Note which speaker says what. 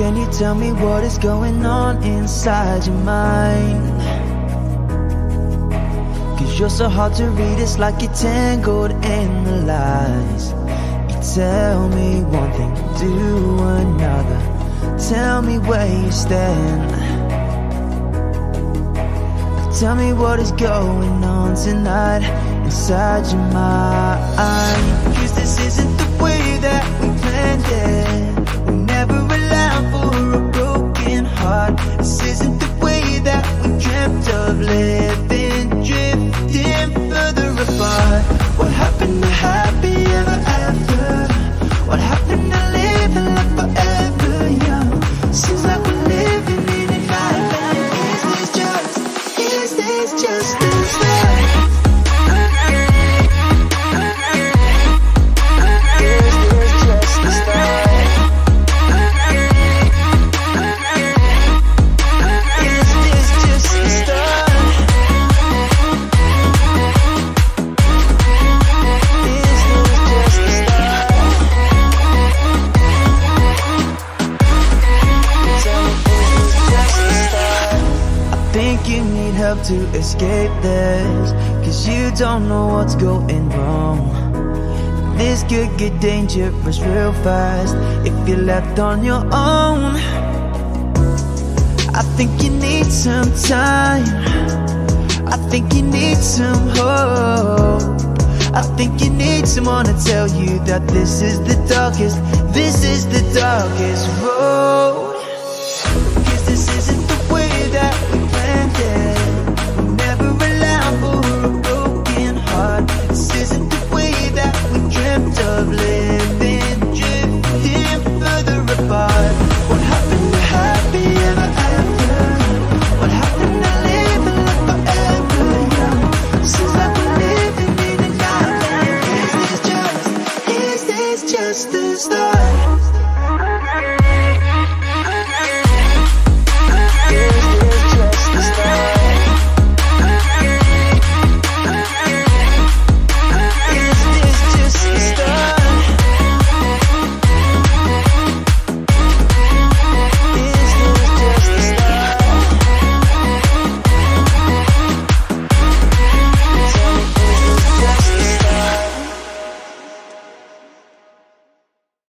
Speaker 1: Can you tell me what is going on inside your mind? Cause you're so hard to read, it's like you're tangled in the lies. You tell me one thing, do another. Tell me where you stand. Tell me what is going on tonight inside your mind. Cause this isn't the way that we planned it. Of living, drifting further apart. What happened to happy help to escape this? Cause you don't know what's going wrong. This could get dangerous real fast If you're left on your own. I think you need some time. I think you need some hope. I think you need someone to tell you that this is the darkest This is the darkest road just a start.